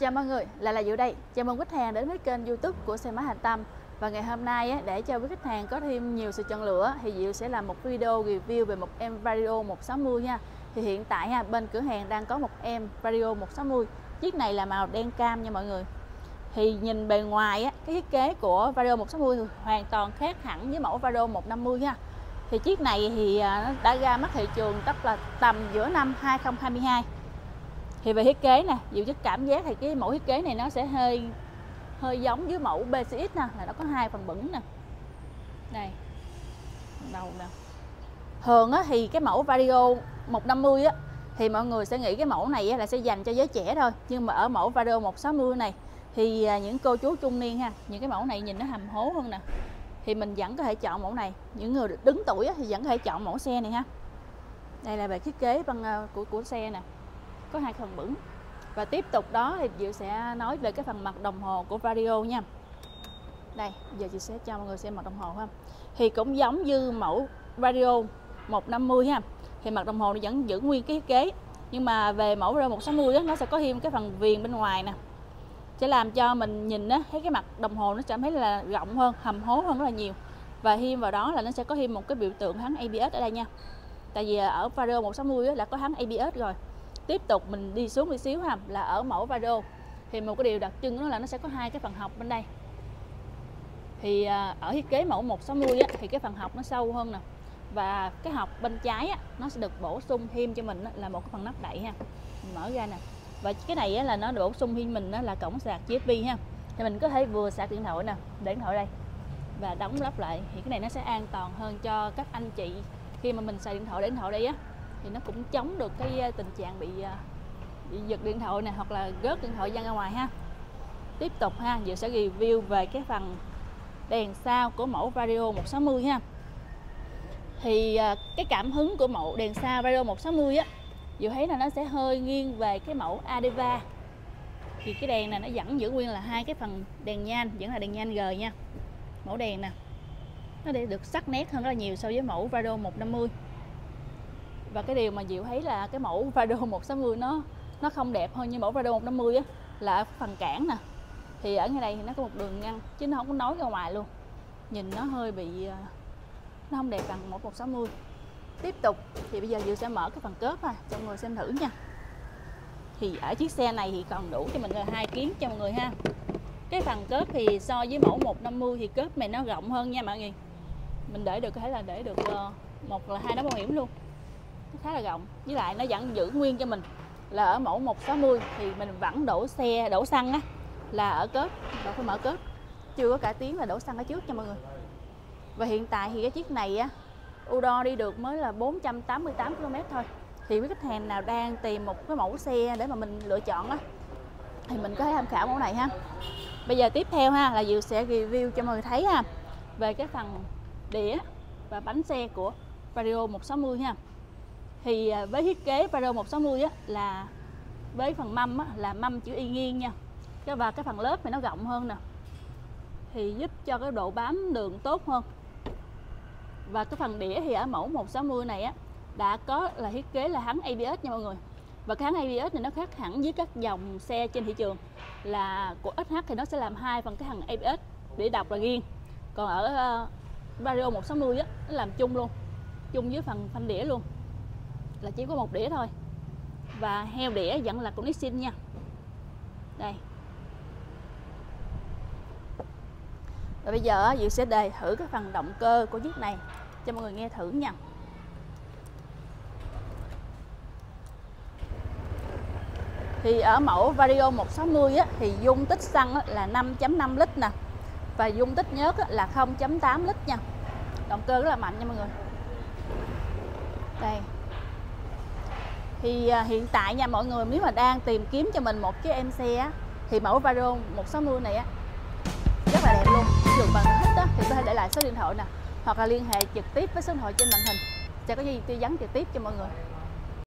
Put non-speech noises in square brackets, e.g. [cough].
Chào mọi người, lại là Diệu đây. Chào mừng khách hàng đến với kênh YouTube của xe máy Hành Tâm. Và ngày hôm nay để cho quý khách hàng có thêm nhiều sự chọn lựa thì Diệu sẽ làm một video review về một em Vario 160 nha. Thì hiện tại ha, bên cửa hàng đang có một em Vario 160. Chiếc này là màu đen cam nha mọi người. Thì nhìn bề ngoài á, cái thiết kế của Vario 160 thì hoàn toàn khác hẳn với mẫu Vario 150 nha. Thì chiếc này thì à, nó đã ra mắt thị trường tất là tầm giữa năm 2022 thì về thiết kế nè dịu chất cảm giác thì cái mẫu thiết kế này nó sẽ hơi hơi giống với mẫu BCX nè là nó có hai phần bẩn nè. Này đầu nè. Thường á, thì cái mẫu Vario 150 á thì mọi người sẽ nghĩ cái mẫu này á, là sẽ dành cho giới trẻ thôi. Nhưng mà ở mẫu Vario 160 này thì à, những cô chú trung niên ha những cái mẫu này nhìn nó hầm hố hơn nè. Thì mình vẫn có thể chọn mẫu này. Những người đứng tuổi á, thì vẫn có thể chọn mẫu xe này ha. Đây là về thiết kế bằng à, của của xe nè có hai phần bửng và tiếp tục đó thì Diệu sẽ nói về cái phần mặt đồng hồ của Vario nha. Đây giờ chị sẽ cho mọi người xem mặt đồng hồ ha. Thì cũng giống như mẫu Vario 150 ha thì mặt đồng hồ nó vẫn giữ nguyên cái thiết kế. Nhưng mà về mẫu Vario 160 đó, nó sẽ có thêm cái phần viền bên ngoài nè. Sẽ làm cho mình nhìn á, thấy cái mặt đồng hồ nó cảm thấy là rộng hơn hầm hố hơn rất là nhiều. Và thêm vào đó là nó sẽ có thêm một cái biểu tượng hắn ABS ở đây nha. Tại vì ở Vario 160 á, là có hắn ABS rồi tiếp tục mình đi xuống một xíu ha là ở mẫu Vado. Thì một cái điều đặc trưng đó là nó sẽ có hai cái phần học bên đây. Thì à, ở thiết kế mẫu 160 á, thì cái phần học nó sâu hơn nè. Và cái học bên trái á, nó sẽ được bổ sung thêm cho mình á, là một cái phần nắp đậy ha. Mình mở ra nè. Và cái này á, là nó được bổ sung thêm mình á, là cổng sạc USB ha. Thì mình có thể vừa sạc điện thoại nè để điện thoại đây và đóng lắp lại. Thì cái này nó sẽ an toàn hơn cho các anh chị khi mà mình xài điện thoại để điện thoại đây á thì nó cũng chống được cái ờ, tình trạng bị ờ, bị giật điện thoại này hoặc là gớt điện thoại ra ngoài ha. Tiếp tục ha, giờ sẽ review về cái phần đèn sao của mẫu Vario 160 ha. Thì ờ, cái cảm hứng của mẫu đèn sao Vario 160 á dự thấy là nó sẽ hơi nghiêng về cái mẫu Adeva. Thì cái đèn này nó vẫn giữ nguyên là hai cái phần đèn nhan vẫn là đèn nhan G nha. Mẫu đèn nè, nó để được sắc nét hơn rất là nhiều so với mẫu Vario 150 và cái điều mà Diệu thấy là cái mẫu Prado [laughs] 160 nó nó không đẹp hơn như mẫu Prado 150 á, là phần cản nè. Thì ở ngay đây thì nó có một đường ngăn, chứ nó không có nói ra ngoài luôn. Nhìn nó hơi bị ờ, nó không đẹp bằng một 160 tiếp tục, thì bây giờ Diệu sẽ mở cái phần cớp ha, cho mọi người xem thử nha. Thì ở chiếc xe này thì còn đủ cho mình là hai kiến cho mọi người ha. Cái phần cớp thì so với mẫu 150 thì cớp này nó rộng hơn nha mọi người. Mình để được có thể là để được ờ, một là hai đá bảo hiểm luôn khá là rộng. Với lại nó vẫn giữ nguyên cho mình. Là ở mẫu 160 thì mình vẫn đổ xe, đổ xăng á, là ở cớp và phải mở cớp chưa có cả tiếng là đổ xăng ở trước cho mọi người. Và hiện tại thì cái chiếc này á, Udo đi được mới là 488 km thôi. Thì với khách hàng nào đang tìm một cái mẫu xe để mà mình lựa chọn á, thì mình có thể tham khảo mẫu này ha. Bây giờ tiếp theo ha, là Diệu sẽ review cho mọi người thấy ha, về cái phần đĩa và bánh xe của Vario 160 ha thì à, với thiết kế Paro 160 á, là với phần mâm á, là mâm chữ y nghiêng nha. Và cái phần lớp thì nó rộng hơn nè. Thì giúp cho cái độ bám đường tốt hơn. Và cái phần đĩa thì ở mẫu 160 này á đã có là thiết kế là hắn ABS nha mọi người. Và cái hắn ABS này nó khác hẳn với các dòng xe trên thị trường. Là của SH thì nó sẽ làm hai phần cái thằng ABS để đọc là riêng còn ở uh, Vario 160 á nó làm chung luôn chung với phần phanh đĩa luôn là chỉ có một đĩa thôi. Và heo đĩa vẫn là con Nixon nha. Đây. Và bây giờ Diệu sẽ đề thử cái phần động cơ của chiếc này cho mọi người nghe thử nha. Thì ở mẫu Vario 160 á, thì dung tích xăng á, là 5.5 lít nè. Và dung tích nhớt á, là 0.8 lít nha. Động cơ rất là mạnh nha mọi người. Đây thì à, hiện tại nha mọi người nếu mà đang tìm kiếm cho mình một chiếc em xe á, thì mẫu Vario 160 này á rất là đẹp luôn. Ví dụ bạn thích đó, thì có thể để lại số điện thoại nè hoặc là liên hệ trực tiếp với số điện thoại trên màn hình. Sẽ có gì tư vấn trực tiếp cho mọi người.